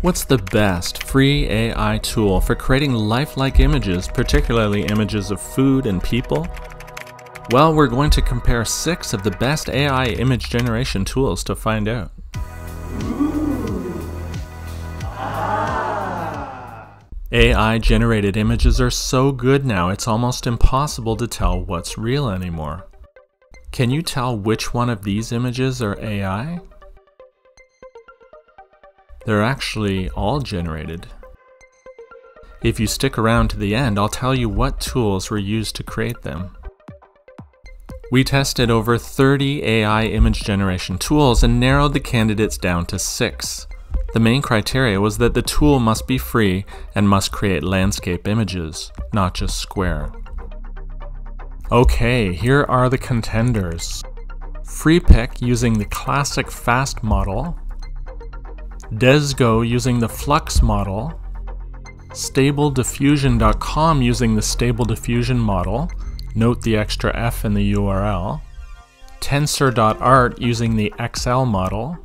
What's the best free AI tool for creating lifelike images, particularly images of food and people? Well, we're going to compare six of the best AI image generation tools to find out. AI generated images are so good now it's almost impossible to tell what's real anymore. Can you tell which one of these images are AI? They're actually all generated. If you stick around to the end, I'll tell you what tools were used to create them. We tested over 30 AI image generation tools and narrowed the candidates down to six. The main criteria was that the tool must be free and must create landscape images, not just square. Okay, here are the contenders. Freepik using the classic fast model, Dezgo using the Flux model, StableDiffusion.com using the Stable Diffusion model, note the extra F in the URL, Tensor.art using the XL model,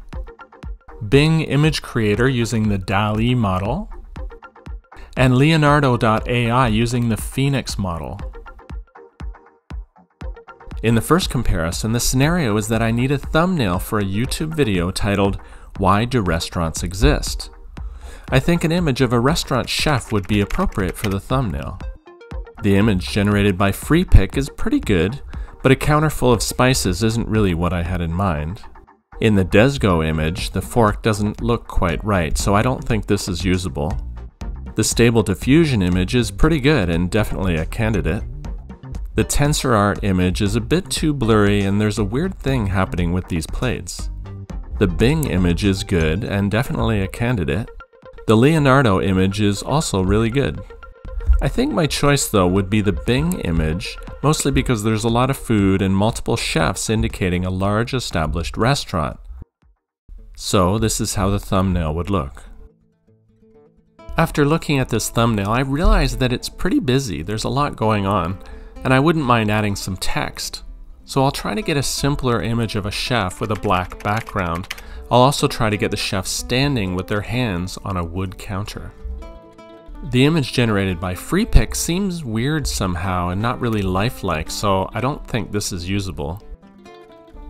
Bing Image Creator using the DALL-E model, and Leonardo.ai using the Phoenix model. In the first comparison, the scenario is that I need a thumbnail for a YouTube video titled why do restaurants exist? I think an image of a restaurant chef would be appropriate for the thumbnail. The image generated by Freepik is pretty good, but a counter full of spices isn't really what I had in mind. In the Dezgo image, the fork doesn't look quite right, so I don't think this is usable. The Stable Diffusion image is pretty good and definitely a candidate. The TensorArt image is a bit too blurry and there's a weird thing happening with these plates. The Bing image is good and definitely a candidate. The Leonardo image is also really good. I think my choice though would be the Bing image, mostly because there's a lot of food and multiple chefs indicating a large established restaurant. So this is how the thumbnail would look. After looking at this thumbnail, I realized that it's pretty busy, there's a lot going on, and I wouldn't mind adding some text. So I'll try to get a simpler image of a chef with a black background. I'll also try to get the chef standing with their hands on a wood counter. The image generated by Freepik seems weird somehow and not really lifelike, so I don't think this is usable.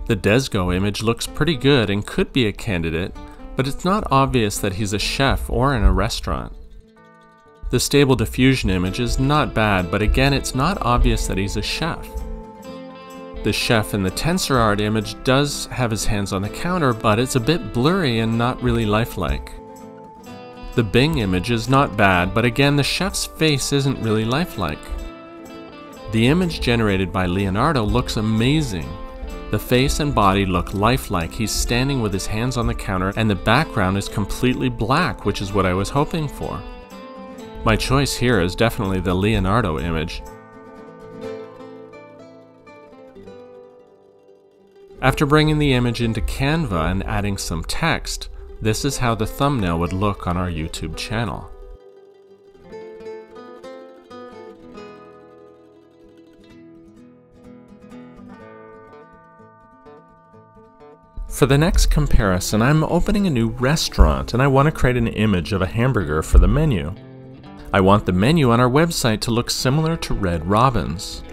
The Dezgo image looks pretty good and could be a candidate, but it's not obvious that he's a chef or in a restaurant. The Stable Diffusion image is not bad, but again it's not obvious that he's a chef. The chef in the TensorArt image does have his hands on the counter, but it's a bit blurry and not really lifelike. The Bing image is not bad, but again the chef's face isn't really lifelike. The image generated by Leonardo looks amazing. The face and body look lifelike, he's standing with his hands on the counter, and the background is completely black, which is what I was hoping for. My choice here is definitely the Leonardo image, After bringing the image into Canva and adding some text, this is how the thumbnail would look on our YouTube channel. For the next comparison, I'm opening a new restaurant and I want to create an image of a hamburger for the menu. I want the menu on our website to look similar to Red Robin's.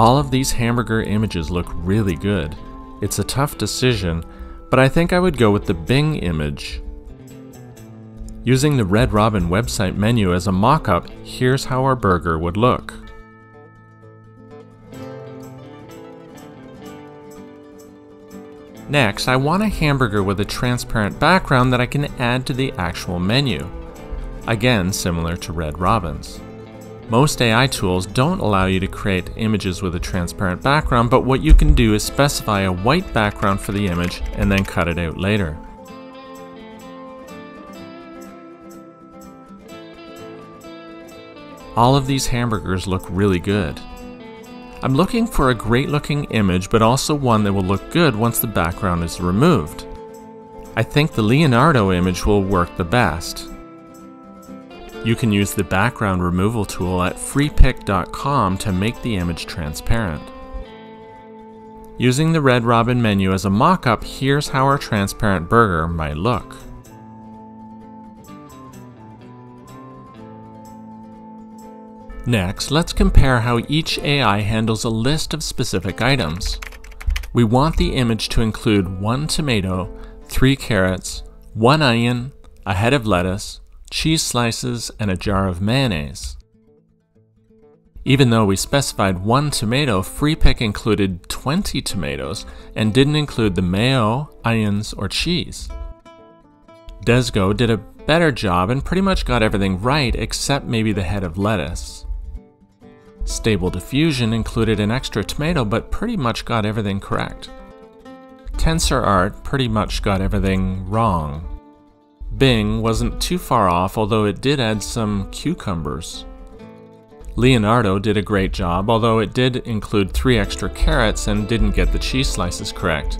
All of these hamburger images look really good. It's a tough decision, but I think I would go with the Bing image. Using the Red Robin website menu as a mock-up, here's how our burger would look. Next, I want a hamburger with a transparent background that I can add to the actual menu. Again, similar to Red Robin's. Most AI tools don't allow you to create images with a transparent background, but what you can do is specify a white background for the image and then cut it out later. All of these hamburgers look really good. I'm looking for a great looking image, but also one that will look good once the background is removed. I think the Leonardo image will work the best. You can use the background removal tool at freepik.com to make the image transparent. Using the Red Robin menu as a mock-up, here's how our transparent burger might look. Next, let's compare how each AI handles a list of specific items. We want the image to include one tomato, three carrots, one onion, a head of lettuce, cheese slices, and a jar of mayonnaise. Even though we specified one tomato, Freepik included 20 tomatoes and didn't include the mayo, onions, or cheese. Dezgo did a better job and pretty much got everything right except maybe the head of lettuce. Stable Diffusion included an extra tomato but pretty much got everything correct. TensorArt pretty much got everything wrong. Bing wasn't too far off, although it did add some cucumbers. Leonardo did a great job, although it did include three extra carrots and didn't get the cheese slices correct.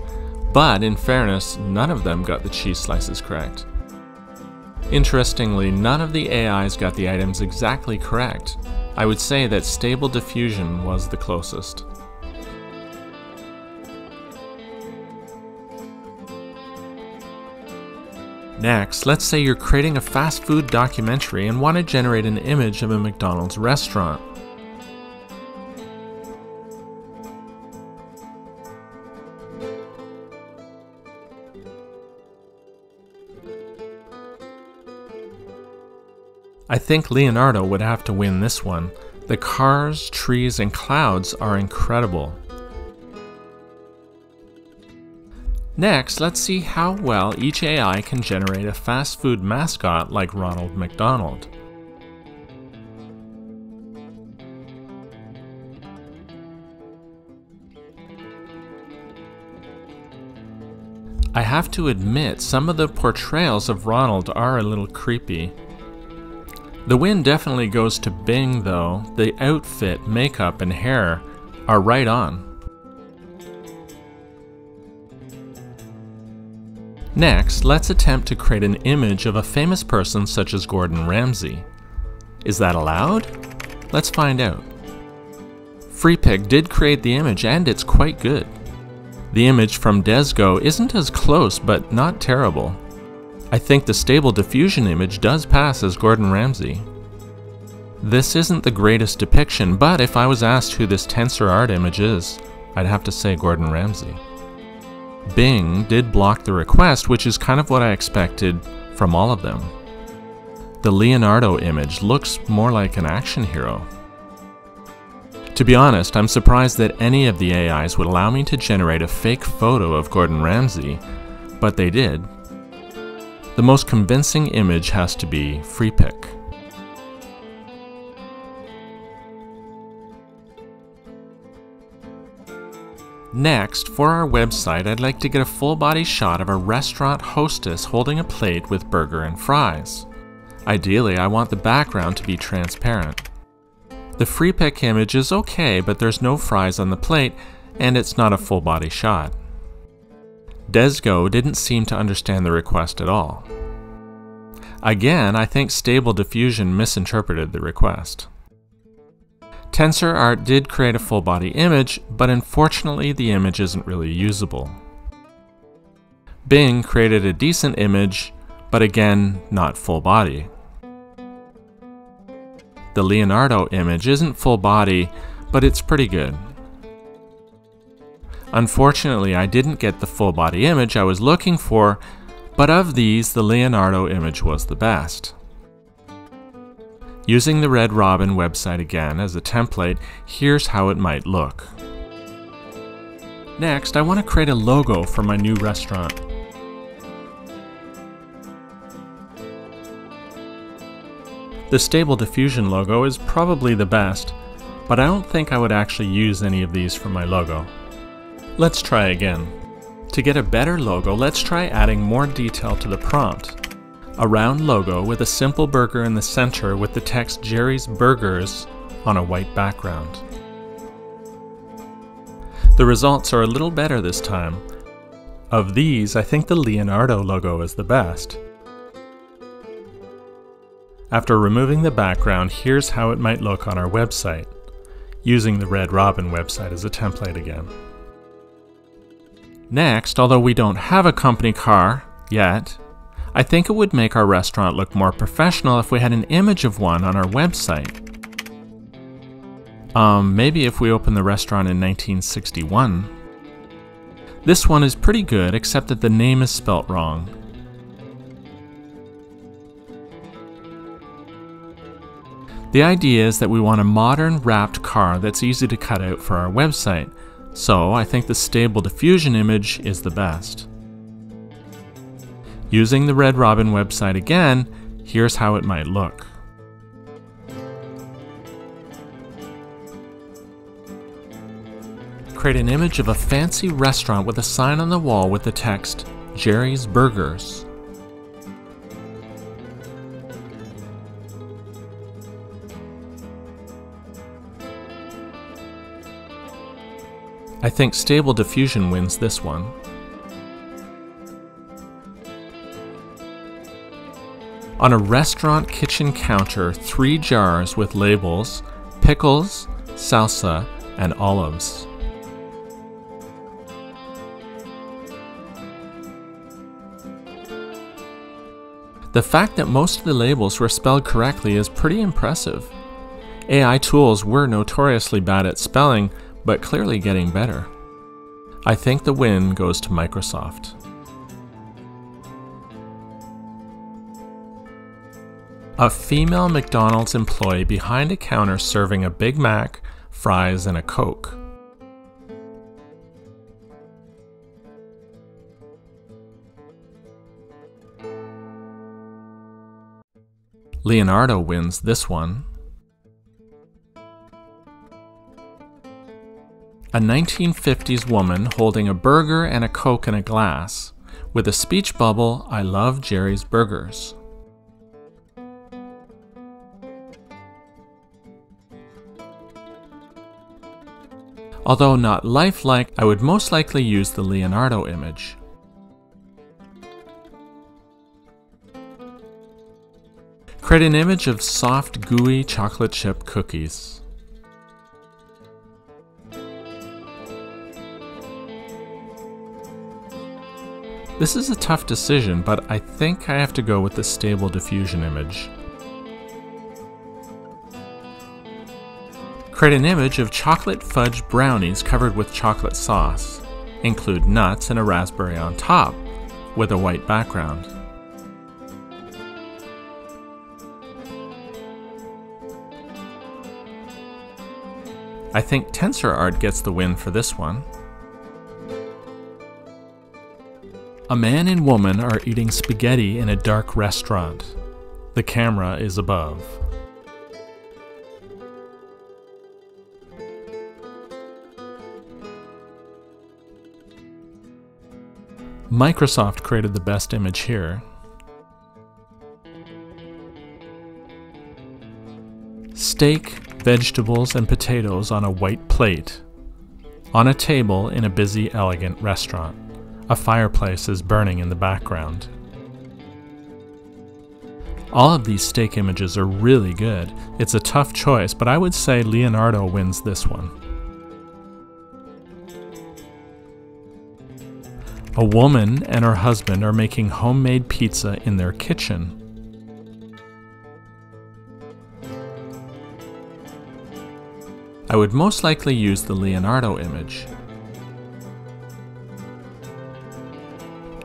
But in fairness, none of them got the cheese slices correct. Interestingly, none of the AIs got the items exactly correct. I would say that Stable Diffusion was the closest. Next, let's say you're creating a fast food documentary and want to generate an image of a McDonald's restaurant. I think Leonardo would have to win this one. The cars, trees, and clouds are incredible. Next, let's see how well each AI can generate a fast food mascot like Ronald McDonald. I have to admit, some of the portrayals of Ronald are a little creepy. The win definitely goes to Bing though, the outfit, makeup, and hair are right on. Next, let's attempt to create an image of a famous person such as Gordon Ramsay. Is that allowed? Let's find out. Freepik did create the image and it's quite good. The image from Dezgo isn't as close but not terrible. I think the Stable Diffusion image does pass as Gordon Ramsay. This isn't the greatest depiction, but if I was asked who this tensor art image is, I'd have to say Gordon Ramsay. Bing did block the request, which is kind of what I expected from all of them. The Leonardo image looks more like an action hero. To be honest, I'm surprised that any of the AIs would allow me to generate a fake photo of Gordon Ramsay, but they did. The most convincing image has to be Freepik. Next, for our website, I'd like to get a full body shot of a restaurant hostess holding a plate with burger and fries. Ideally, I want the background to be transparent. The Freepik image is okay, but there's no fries on the plate, and it's not a full body shot. Dezgo didn't seem to understand the request at all. Again, I think Stable Diffusion misinterpreted the request. TensorArt did create a full body image, but unfortunately the image isn't really usable. Bing created a decent image, but again, not full body. The Leonardo image isn't full body, but it's pretty good. Unfortunately, I didn't get the full body image I was looking for, but of these, the Leonardo image was the best. Using the Red Robin website again as a template, here's how it might look. Next, I want to create a logo for my new restaurant. The Stable Diffusion logo is probably the best, but I don't think I would actually use any of these for my logo. Let's try again. To get a better logo, let's try adding more detail to the prompt a round logo with a simple burger in the center with the text Jerry's Burgers on a white background. The results are a little better this time. Of these, I think the Leonardo logo is the best. After removing the background, here's how it might look on our website, using the Red Robin website as a template again. Next, although we don't have a company car yet, I think it would make our restaurant look more professional if we had an image of one on our website. Um, maybe if we opened the restaurant in 1961. This one is pretty good, except that the name is spelt wrong. The idea is that we want a modern wrapped car that's easy to cut out for our website, so I think the stable diffusion image is the best. Using the Red Robin website again, here's how it might look. Create an image of a fancy restaurant with a sign on the wall with the text, Jerry's Burgers. I think Stable Diffusion wins this one. On a restaurant kitchen counter, three jars with labels pickles, salsa, and olives. The fact that most of the labels were spelled correctly is pretty impressive. AI tools were notoriously bad at spelling, but clearly getting better. I think the win goes to Microsoft. A female McDonald's employee behind a counter serving a Big Mac, fries, and a Coke. Leonardo wins this one. A 1950s woman holding a burger and a Coke in a glass, with a speech bubble, I love Jerry's Burgers. Although not lifelike, I would most likely use the Leonardo image. Create an image of soft, gooey chocolate chip cookies. This is a tough decision, but I think I have to go with the stable diffusion image. Create an image of chocolate fudge brownies covered with chocolate sauce. Include nuts and a raspberry on top, with a white background. I think TensorArt gets the win for this one. A man and woman are eating spaghetti in a dark restaurant. The camera is above. Microsoft created the best image here. Steak, vegetables, and potatoes on a white plate. On a table in a busy, elegant restaurant. A fireplace is burning in the background. All of these steak images are really good. It's a tough choice, but I would say Leonardo wins this one. A woman and her husband are making homemade pizza in their kitchen. I would most likely use the Leonardo image.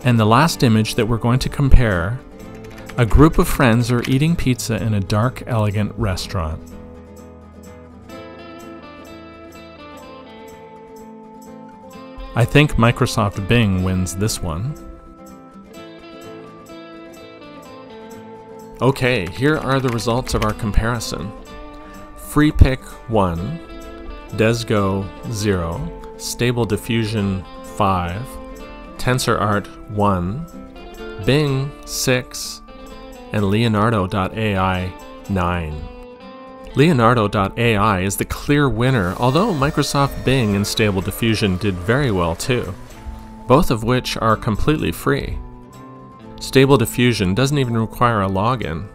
And the last image that we're going to compare, a group of friends are eating pizza in a dark, elegant restaurant. I think Microsoft Bing wins this one. Okay, here are the results of our comparison. Freepik 1, Dezgo 0, Stable Diffusion 5, TensorArt 1, Bing 6, and Leonardo.ai 9. Leonardo.ai is the clear winner, although Microsoft Bing and Stable Diffusion did very well too, both of which are completely free. Stable Diffusion doesn't even require a login.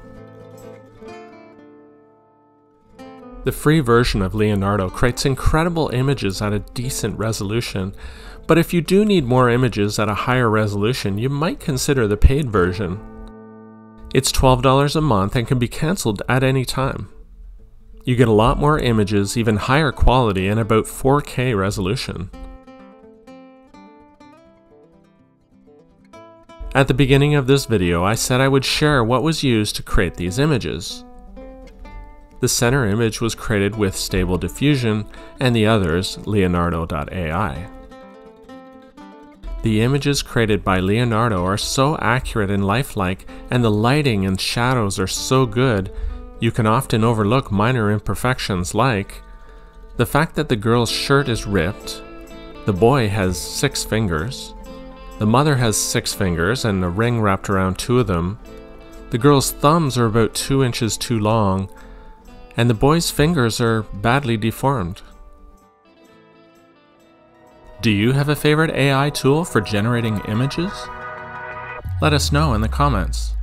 The free version of Leonardo creates incredible images at a decent resolution, but if you do need more images at a higher resolution, you might consider the paid version. It's $12 a month and can be cancelled at any time. You get a lot more images, even higher quality, and about 4K resolution. At the beginning of this video, I said I would share what was used to create these images. The center image was created with Stable Diffusion, and the others Leonardo.ai. The images created by Leonardo are so accurate and lifelike, and the lighting and shadows are so good, you can often overlook minor imperfections like the fact that the girl's shirt is ripped, the boy has six fingers, the mother has six fingers and a ring wrapped around two of them, the girl's thumbs are about two inches too long, and the boy's fingers are badly deformed. Do you have a favorite AI tool for generating images? Let us know in the comments.